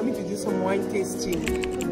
coming to do some wine tasting.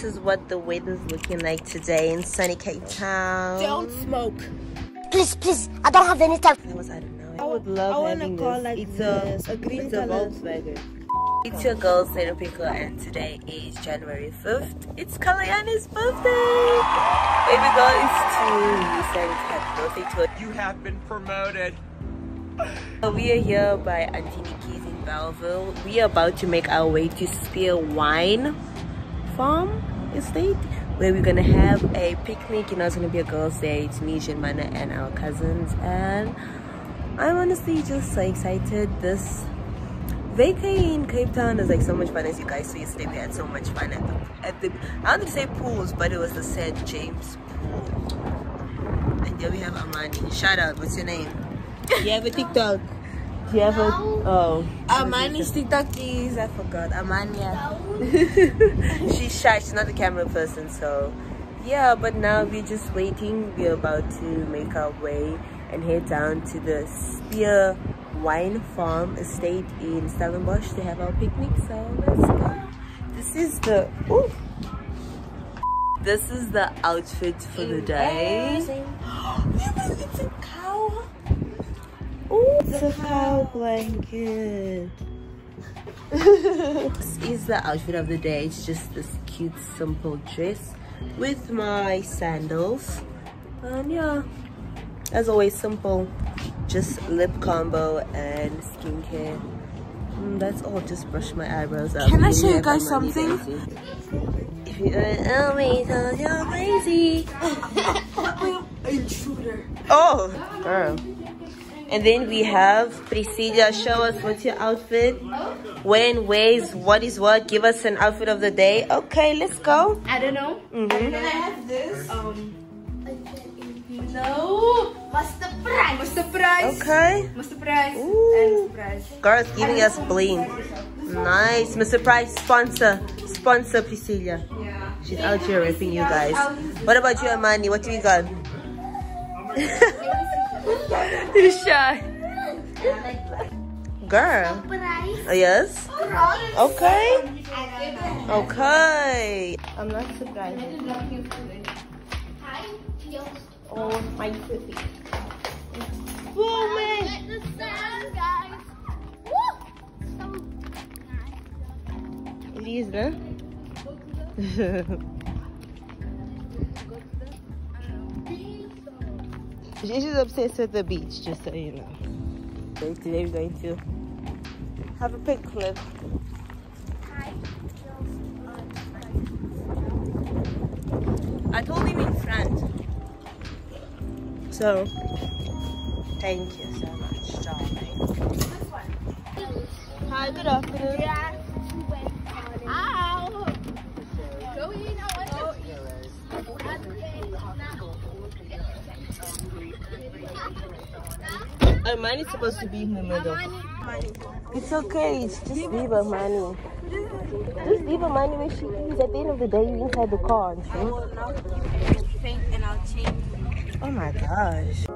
This is what the weather's looking like today in sunny Cape Town. Don't smoke. Please, please, I don't have any time. That was, I don't know. I would love I having this. like it's this, a, a green it's a color. Volkswagen. It's your girl, Sarah Pickle, and today is January 5th. It's Kalayani's birthday! Baby girl is two. We sang happy birthday to her. You have been promoted. So we are here by Auntie Nikki's in Bellville. We are about to make our way to Spier Wine Farm Estate where we're gonna have a picnic. You know, it's gonna be a girls' day. tunisian Mana, and our cousins. And I'm honestly just so excited. This vacay in Cape Town is like so much fun as you guys saw yesterday. We had so much fun at the, at the I wanted to say pools, but it was the St. James pool. And here we have Amani. Shout out, what's your name? You have a TikTok. Do you have a oh Amani's TikTokies. I forgot. Amania. she's shy, she's not a camera person, so yeah, but now we're just waiting. We're about to make our way and head down to the Spier Wine Farm Estate in Stellenbosch to have our picnic. So let's go. This is the ooh. This is the outfit for the day. it's a cow. Ooh, it's a cow blanket. this is the outfit of the day. It's just this cute, simple dress with my sandals. And yeah, as always, simple. Just lip combo and skincare. Mm, that's all. Just brush my eyebrows up. Can I show you guys something? If you earn me, you're crazy. Intruder. Oh, girl. And then we have Priscilla. Show us what's your outfit. When, where's, what is what? Give us an outfit of the day. Okay, let's go. I don't know. Mhm. And I have this. Um, No. What's the price? what's the price? Okay. What's the price? Ooh. And price. Girls giving us bling. Nice. Mr. Price, sponsor. Sponsor Priscilla. Yeah. She's out here ripping you guys. What about you, Amani? What do you got? You're shy. Girl. Yes? Okay. I don't know. Okay. I'm not surprised. Hi. Oh, my city. Man. The sun, guys. Woo. So nice. It is, no? She's obsessed with the beach, just so you know. So today we're going to have a picnic. Hi. I told him in front. So, thank you so much, darling. Hi, good afternoon. Yeah. Oh, mine is supposed to be in the middle. It's okay, it's just leave her money. Just leave her money where she is. At the end of the day, you're inside the car, aren't you? And I'll change. Oh my gosh.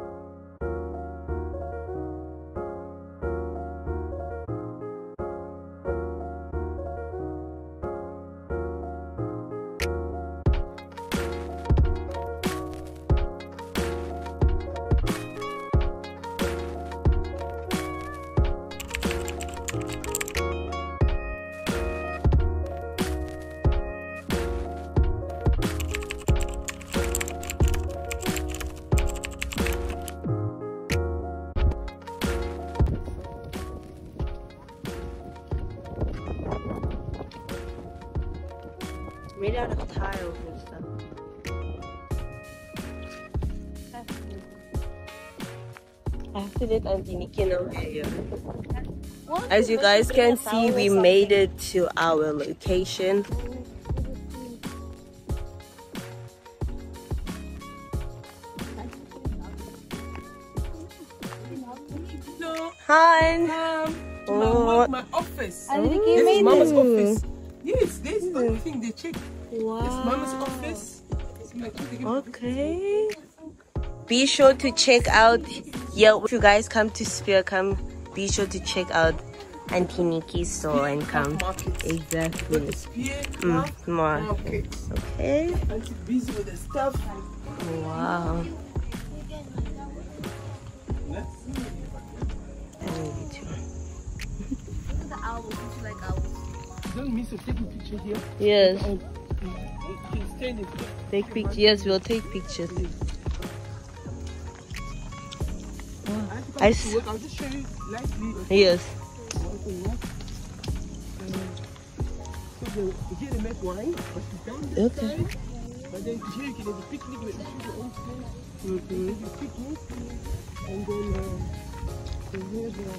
I have to let Auntie know. As you guys can see, we made it to our location. No, Hi. um, Oh. my, my office. Auntie Nikki This is Mama's it. office. Yes, this is the only thing they check. Wow. It's Mama's office. It's my children. Okay. Be sure to check out. Yeah, if you guys come to Spier, come. Be sure to check out Auntie Nikki's store and come. Market. Exactly. Spier, Mm, market. Okay. Auntie busy with the stuff. Wow. Owls. Don't you like owls? Don't miss a taking picture here. Yes. Oh. Take pictures. Yes, we'll take pictures. I have to come I to s-. I'll just show you lightly. Yes. So the, here they make wine, but down this Okay. side. But then here you can have a picnic, you can have your own place. You can have a picnic. And then uh, here's uh,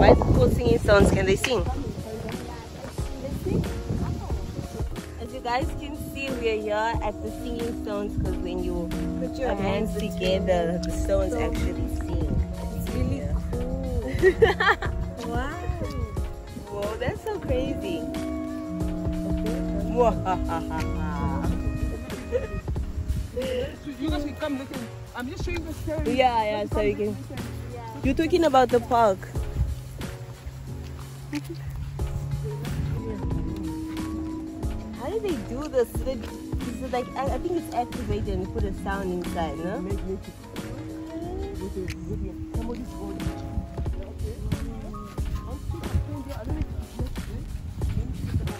Why is called singing songs? Can they sing? As you guys can see, we are here at the singing stones because when you put your hands together, the stones actually sing. It's really cool. wow. Whoa, that's so crazy. You guys can come look I'm just showing the story. yeah, yeah, so you can. You're talking about the park. do they do this? Is it, is like I, I think it's activated and you put a sound inside, no? Make make it with the with your somebody's body. Okay. I'll take the phone there. I don't know if it's left there. Let me take the-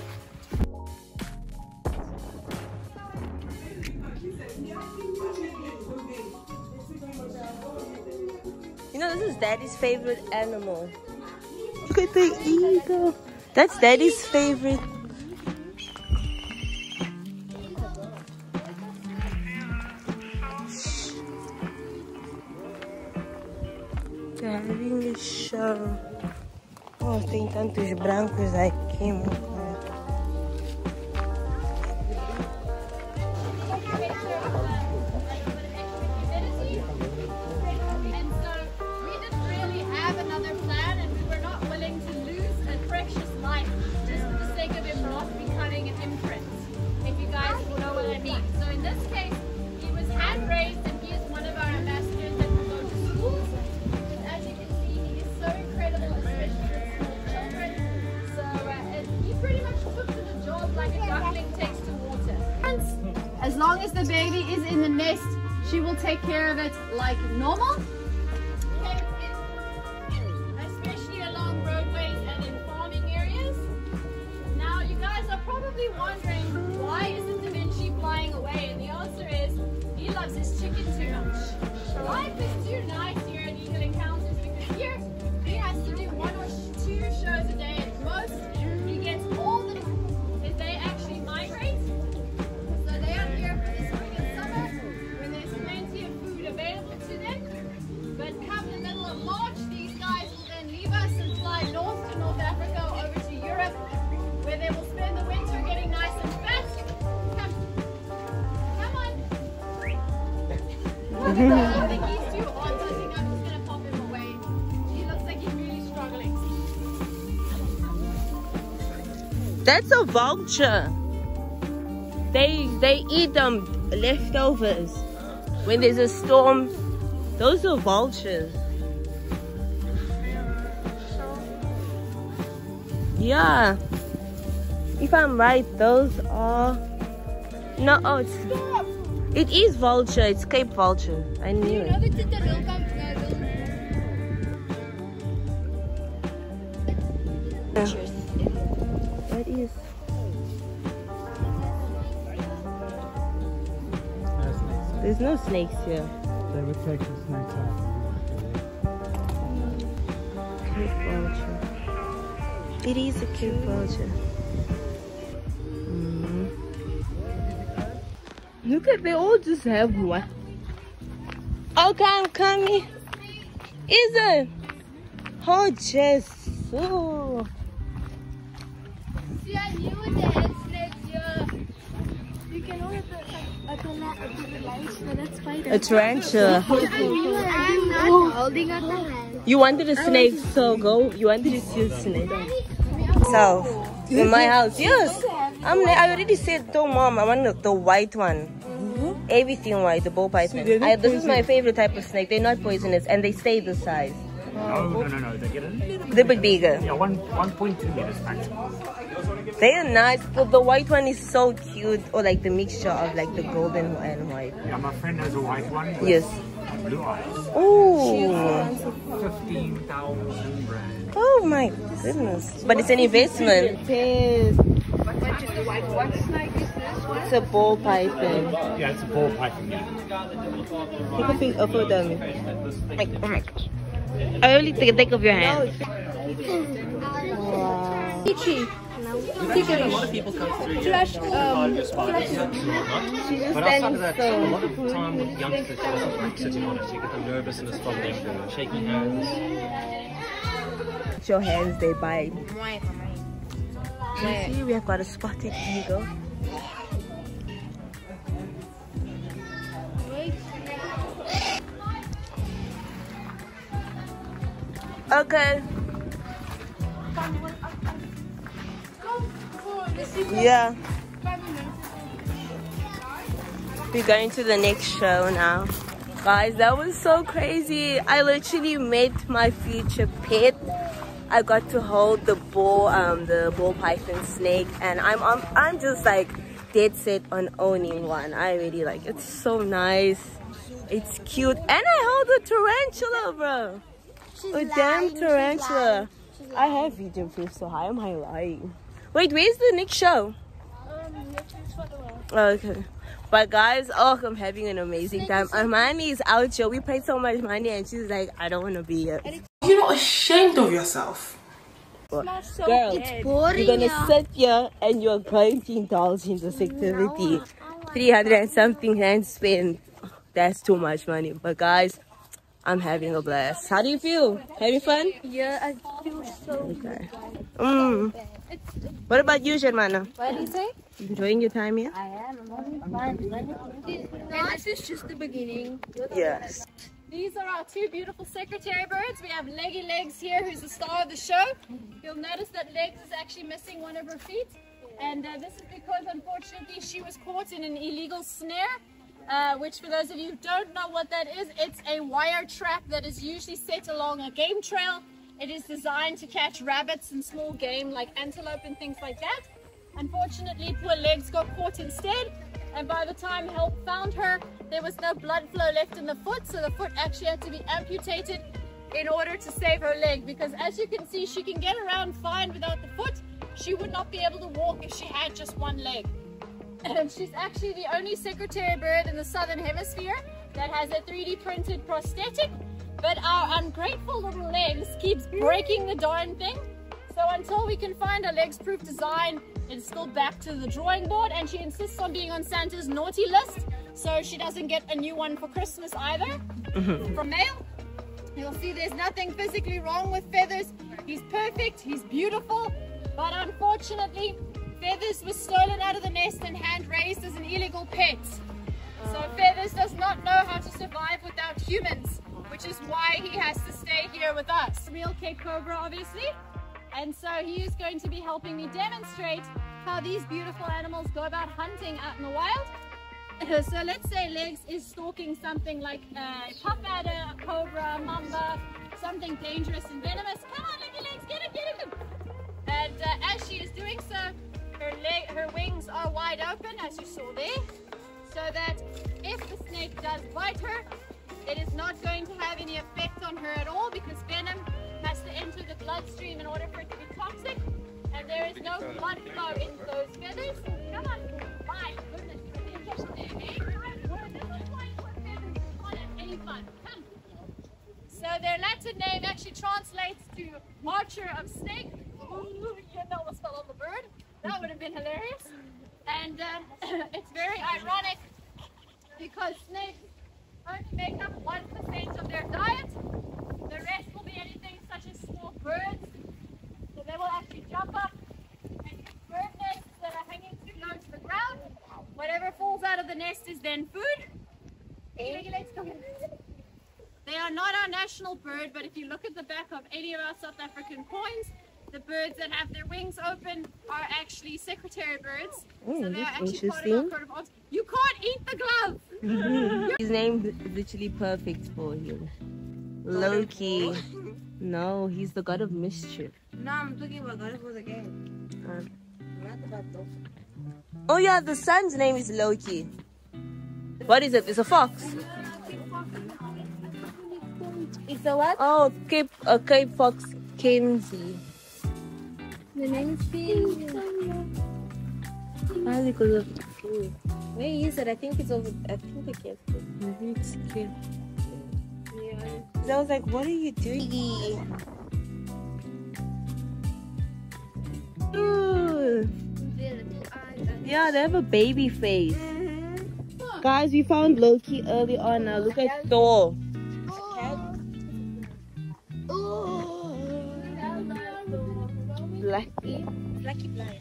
You know, this is daddy's favorite animal. Look at the eagle. That's daddy's favorite. Oh, tem tantos brancos aqui, meu That's a vulture. They they eat them leftovers. When there's a storm, those are vultures. Yeah. If I'm right, those are no. Oh, it's, it is vulture. It's Cape vulture. I knew it. that There's no snakes here. They would take the snakes out. Cute vulture. It is a cute vulture. Mm. Look at they all just have one. Okay, I'm coming. Isn't? Oh, Jesus. so. See, I knew snakes here. You can the, like, a, la- a light, so that's fine. A tarantula. I'm not holding up the hand. You wanted a snake, so go. You wanted to see a snake. So, in my house, yes. I'm, I already said to mom, I want the, the white one. Everything white, the ball python. I, this is my favorite type of snake. They're not poisonous and they stay the size. No, no, no, no. They get a little They're a bit bigger. Yeah, one, 1.2 meters maximum. They are nice, but the white one is so cute. Or like the mixture of like the golden and white. Yeah, my friend has a white one. Yes. Blue eyes. Oh, 15,000 rand. oh my goodness. But it's an investment. It's a ball python. Yeah, it's a ball python. Yeah. Take a pic of them. Like, oh my gosh. I only think, think of your hand. A lot of people come through here part of your spiders and whatnot. Just But outside standing of that, a lot of the time with youngsters, she doesn't like sitting on it. You get them nervous and it's from them shaking hands. Your hands, they bite. You see, we have got a spotted eagle. Okay. Yeah. We're going to the next show now. Guys, that was so crazy. I literally met my future pet. I got to hold the ball, um, the ball python snake, and I'm, I'm, I'm just like dead set on owning one. I really like it. It's so nice. It's cute, and I hold a tarantula, bro. She's A damn lying, she's tarantula. I have video proof, so how am I lying? Wait, where's the next show? Oh, okay. But guys, oh, I'm having an amazing time. Amani is out here. We paid so much money, and she's like, I don't want to be here. You're not ashamed of yourself. Girl, Boring, you're gonna sit here and you're going to indulge in this activity. 300 and something rand spent. That's too much money. But guys, I'm having a blast. How do you feel? Having fun? Yeah, I feel so. Okay. Mm. What about you, Germana? What do you say? Enjoying your time here? I am. I'm having fun. And this is just the beginning. Yes. These are our two beautiful secretary birds. We have Leggy Legs here, who's the star of the show. You'll notice that Legs is actually missing one of her feet. And uh, this is because, unfortunately, she was caught in an illegal snare. Uh, which, for those of you who don't know what that is, it's a wire trap that is usually set along a game trail. It is designed to catch rabbits and small game like antelope and things like that. Unfortunately, poor Legs got caught instead, and by the time help found her, there was no blood flow left in the foot, so the foot actually had to be amputated in order to save her leg. Because as you can see, she can get around fine without the foot. She would not be able to walk if she had just one leg. And she's actually the only secretary bird in the southern hemisphere that has a 3D printed prosthetic. But our ungrateful little legs keeps breaking the darn thing. So until we can find a legs proof design, it's still back to the drawing board. And she insists on being on Santa's naughty list. So she doesn't get a new one for Christmas either mm-hmm. from mail. You'll see there's nothing physically wrong with Feathers. He's perfect, he's beautiful, but unfortunately, Feathers was stolen out of the nest and hand raised as an illegal pet. So Feathers does not know how to survive without humans, which is why he has to stay here with us. Real Cape Cobra, obviously. And so he is going to be helping me demonstrate how these beautiful animals go about hunting out in the wild. So let's say Legs is stalking something like a puff adder, a cobra, mamba, something dangerous and venomous. Come on, Leggy Legs, get him, get him! And uh, as she is doing so, her leg, her wings are wide open, as you saw there, so that if the snake does bite her, it is not going to have any effect on her at all because venom has to enter the bloodstream in order for it to be toxic, and there is no blood flow in those feathers. Come on, my goodness. So their Latin name actually translates to Marcher of Snake. Ooh, you almost fell on the bird. That would have been hilarious. And um, it's very ironic because snakes only make up 1% of their diet. The rest will be anything such as small birds. So they will actually jump up and hit bird nests that are hanging too low to the ground. Whatever falls out of the nest is then food. They are not our national bird, but if you look at the back of any of our South African coins, the birds that have their wings open are actually secretary birds. Oh, so hmm, they are actually part of our interesting. coat of arms. You can't eat the glove! His name is literally perfect for him. Loki. No, he's the god of mischief. No, I'm talking about God for the game. Uh, Not about those. oh yeah, the son's name is Loki. What is it? It's a fox. It's a what? Oh, Cape uh, Cape Fox Kenzie. The name is Pink. Why because of food? Where is it? I think it's over. I think the cat. Maybe it's cute. Yeah. 'Cause I was like, what are you doing? Ooh. Yeah, they have a baby face. Guys, we found Loki early on. Now look at Thor. Lucky. Lucky blind.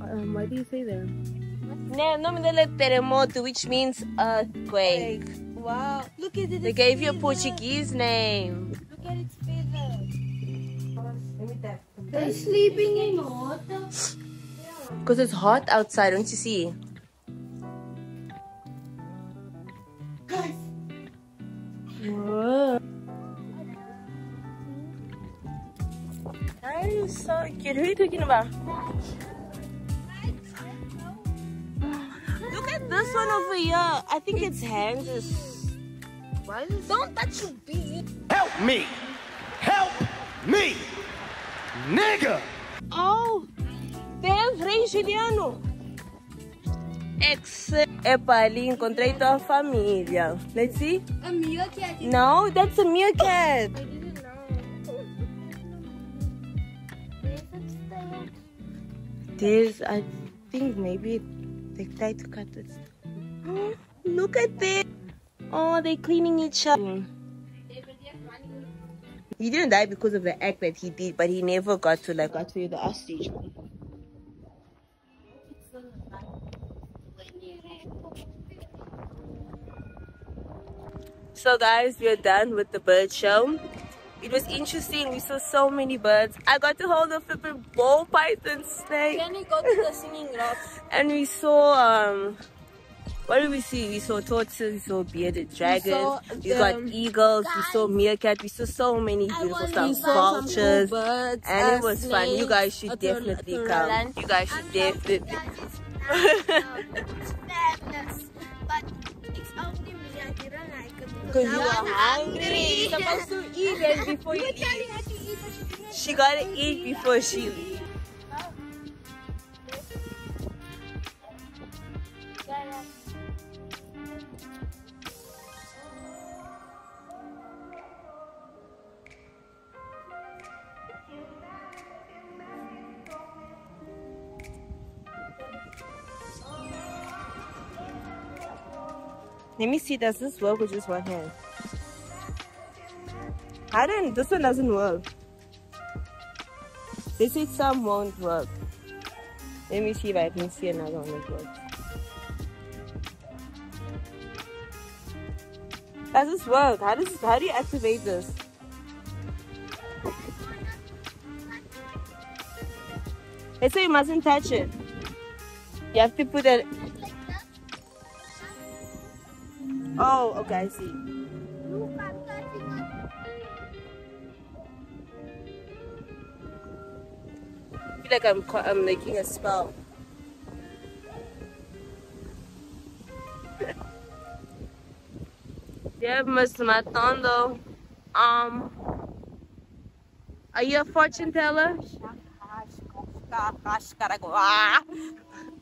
Um, why do you say that? No, no me dele terremoto, which means earthquake. Wow. Look at it. They gave you a Portuguese name. Look at its feather. They're sleeping in water. Because it's hot outside, don't you see? Guys. Whoa. That is so cute. Who are you talking about? This one over here. I think its hands is. Why is it? Don't touch your bee. Help me! Help me! Nigga! Oh, there's Rei Juliano. Ex. Epa, ali encontrei tua família. Let's see. A meerkat. No, that's a meerkat. I didn't know. There's, I think maybe they tried to cut this. Look at this. Oh, they're cleaning each other. He didn't die because of the act that he did, but he never got to like got to the ostrich. So guys, we're done with the bird show. It was interesting. We saw so many birds. I got to hold a flipping ball python snake. Can we go to the singing rock? And we saw um what did we see? We saw tortoises, we saw bearded dragons, saw, we, got eagles, we saw meerkat, we saw so many beautiful stuff, vultures, and it was fun. You guys should definitely come. You guys should definitely. But it's only me. I didn't like. Because you are hungry. You're supposed to eat it before you leave. eat. She gotta eat before she leaves. Let me see, does this work with just one hand? I don't, this one doesn't work. They say some won't work. Let me see if I can see another one that works. Does this work? How does how do you activate this? They say you mustn't touch it. You have to put it. Oh, okay, I see. I feel like I'm I'm making a spell. yeah, Mr. Matondo. Um, are you a fortune teller?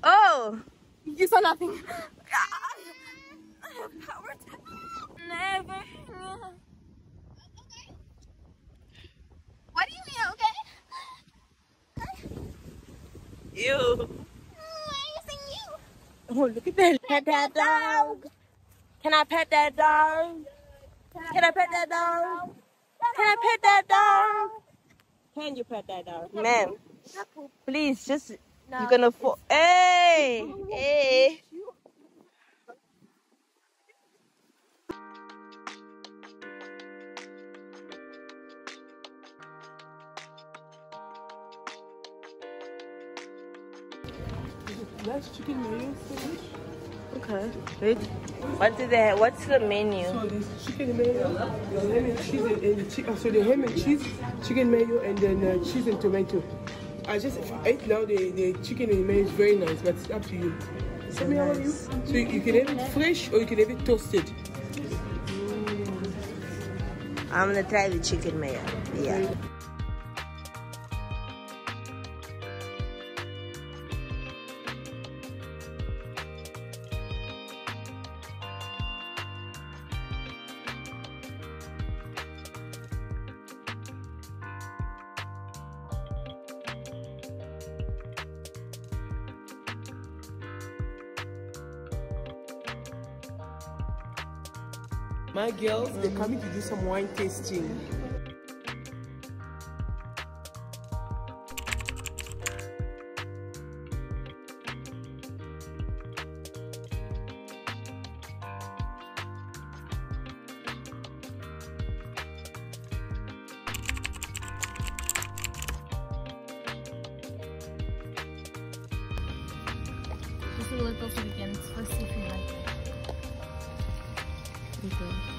Oh, You saw nothing. never. What do you mean, okay? You. Why are you saying look at that. Pet that dog. Can I pet that dog? Can I pet that dog? Can I pet that dog? Can you pet that dog? Ma'am, please, just, you're gonna fall. Hey! Hey! That's chicken mayo sandwich. Okay. Wait. What do they have? What's the menu? So there's chicken mayo, there's ham cheese, and, and uh, so the ham and cheese, chicken mayo, and then uh, cheese and tomato. I just ate now the, the chicken and mayo is very nice, but it's up to you. Me how you? So you, you can have it fresh or you can have it toasted. I'm gonna try the chicken mayo. Yeah. My girls, they're coming to do some wine tasting. Just a little for weekends. Let's see if you like it.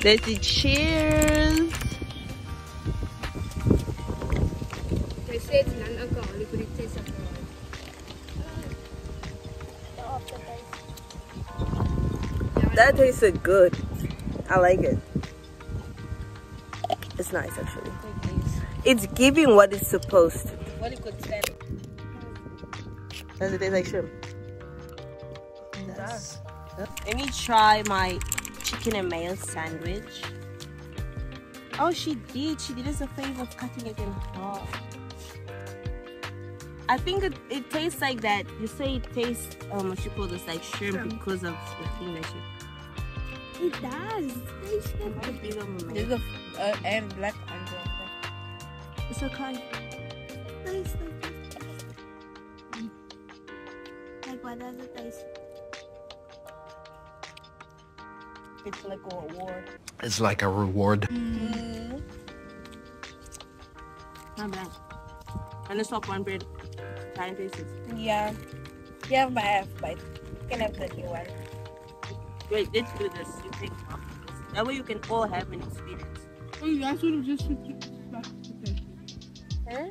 There's the cheers. That tasted good. I like it. It's nice actually. It's giving what it's supposed to. What it could stand. Does it taste like shrimp? It does. Let me try my chicken and mayo sandwich. Oh, she did. She did us a favor of cutting it in half. I think it, it tastes like that. You say it tastes, um, what you call this, like shrimp, because of the thing that you. It does. Taste it. Might be the. There's a uh, and black onion. It's okay. Taste like. Like what does it taste? It's like a reward. It's like a reward. Mm-hmm. Not bad. And it's top one bread. Try and taste it. Yeah. You have my half bite. You can have the new one. Wait, let's do this. You take half of this. That way you can all have an experience. Oh, you guys would have just okay.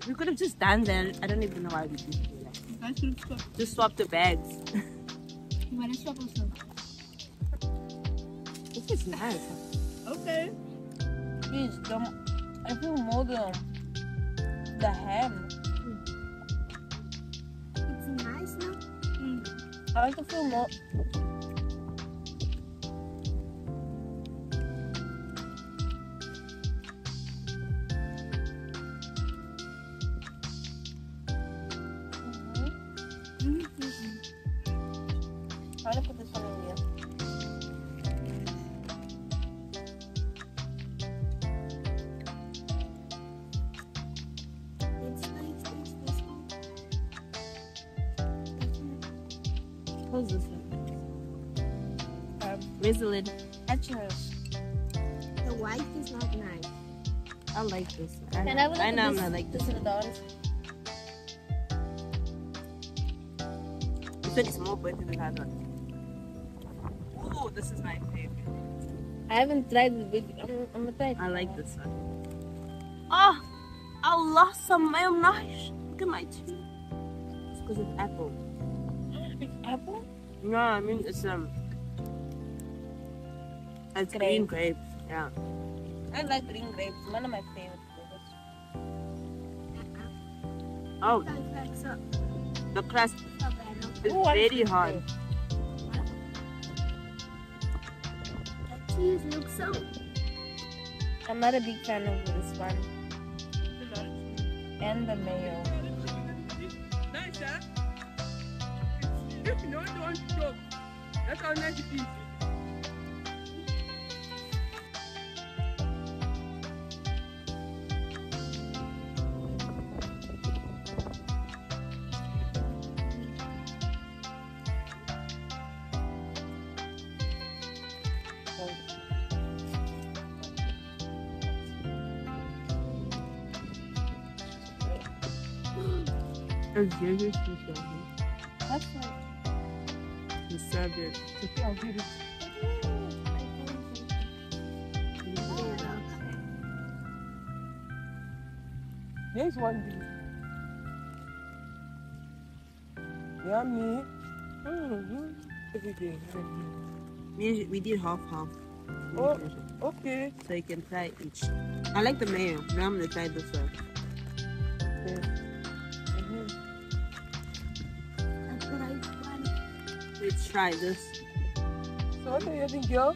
We could have just done that. I don't even know why we did that. You guys should have stopped. Just swap the bags. You want to swap also? Is nice. Okay. Please, the, I feel more the, the ham. It's nice now. I like to feel more. Mm-hmm. I want to put Close this one. Um, Where's the The white is not nice. I like this. I, can I have a look I at know I'm this, not like this this. little dollars? This one is more better than the other one. Oh, this is my favorite. I haven't tried it, but I'm, I'm gonna try it. I like this one. Oh, I lost some mayonnaise. Look at my teeth. It's because of apple. It's apple? No, I mean it's um. It's green grapes. Yeah. I like green grapes. One of my favorite flavors. Oh, Like that, so, the crust so bad. no? is Ooh, I very like hard. The cheese looks so. I'm not a big fan of this one. And the mayo. No, don't talk. That's how nice it is. There's one thing. Yummy. Mm-hmm. Every day. We, we did half half. Oh, okay. So you can try each. I like the mayo. Now I'm gonna try this one. Let's try this. So what are you having, girl?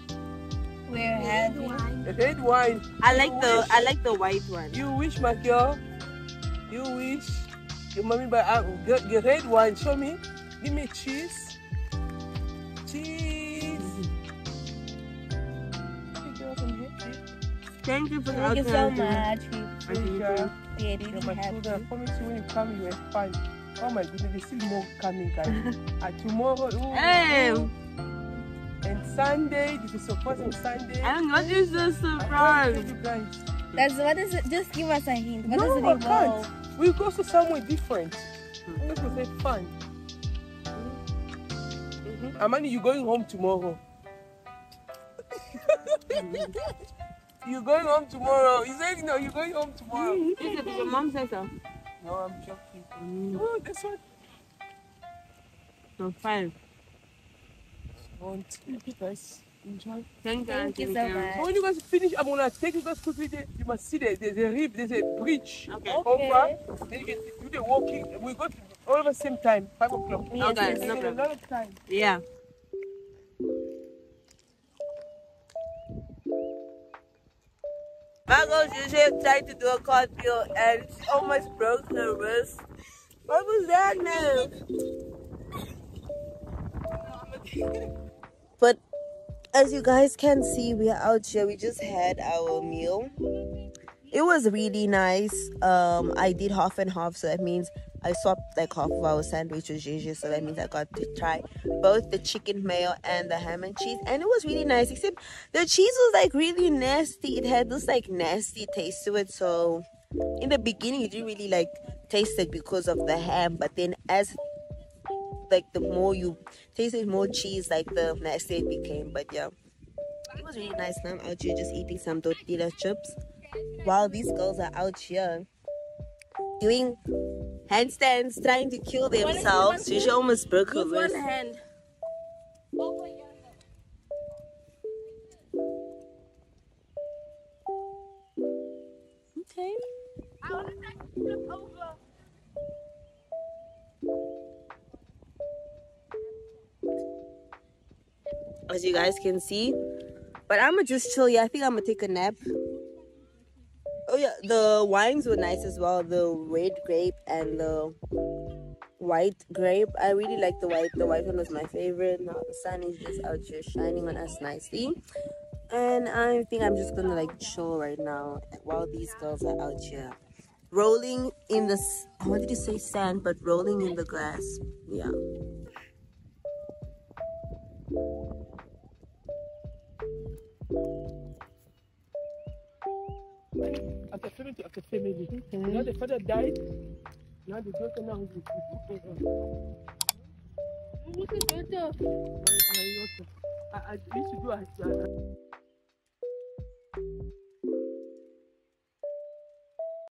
we're having. A red wine. I like You the I like the white one. You wish, my girl. You wish. Your mommy, but uh, get, get red wine. Show me. Give me cheese. Cheese. Okay, girl, come here, please. Thank you for the Thank you so much. I think Sure. We You're really my happy. children. Promise you when you come, you are fine. Oh my goodness, there's still more coming, guys. and tomorrow, ooh, Hey. ooh. and Sunday, this is surprising Sunday. And what is the I can't tell surprise? you guys. That's what is it? Just give us a hint. What no, does it I involve? We go to somewhere different. Hmm. Let's go say fun. Mm-hmm. Amani, you going home tomorrow? Mm-hmm. you going home tomorrow? You said no. You going home tomorrow? Mm-hmm. Did your mom say so? No, I'm joking. Mm-hmm. Oh, that's what. So fine. You guys enjoy? Thank, Thank you so So much. when you guys finish, I'm gonna take you guys quickly. There. You must see there. There's a rib. There's a bridge Okay. over. Then you can do the walking. We go to all at the same time. Five o'clock. Yes, Okay, yes, no There's a lot of time. Yeah. Margot just tried to do a cartwheel and she almost broke her wrist. What was that, man? But as you guys can see, we are out here. We just had our meal. It was really nice. Um, I did half and half, so that means I swapped like half of our sandwich with Gigi, so that means I got to try both the chicken mayo and the ham and cheese, and it was really nice. Except the cheese was like really nasty. It had this like nasty taste to it. So in the beginning, you didn't really like taste it because of the ham, but then as like the more you tasted more cheese, like the nastier it became. But yeah, it was really nice. Now I'm out here just eating some tortilla chips while these girls are out here doing handstands, trying to kill themselves. She almost broke her wrist. hand. Okay. As you guys can see, but I'ma just chill. Yeah, I think I'm gonna take a nap. Oh yeah, the wines were nice as well. The red grape and the white grape. I really like the white. The white one was my favorite. Now the sun is just out here shining on us nicely. And I think I'm just gonna like chill right now while these girls are out here rolling in the. I wanted to say sand, but rolling in the grass. Yeah. Died. Now the daughter now is with Who's the daughter? I, I used to do. I, I,